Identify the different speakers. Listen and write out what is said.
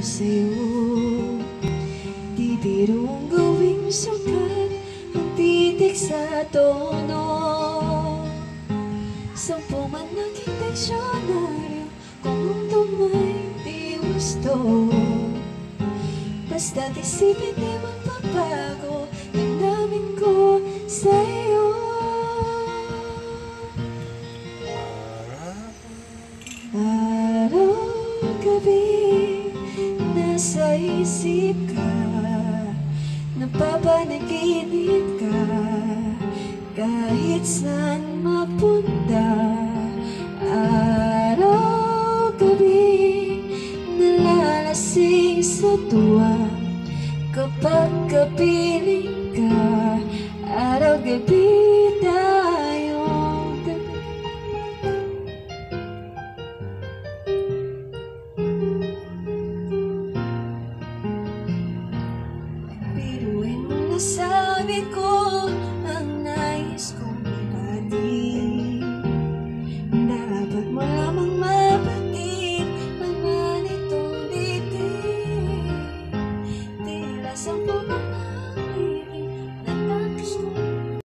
Speaker 1: sa'yo. Di birong gawing sukat Ang titik sa tono. Sampu man naging diksyonaryo Kung tumay di gusto. Basta't isipin di magbabago Damdamin ko sa'yo. Araw-gabi Nasa isip ka Napapanaginip ka. Kahit saan mapunta Araw-gabi Nalalasing sa tuwa. Kapag kapiling Biruin mo nasabi ko ang nais kong ibati Dapat mo lamang mapatid naman itong bitin.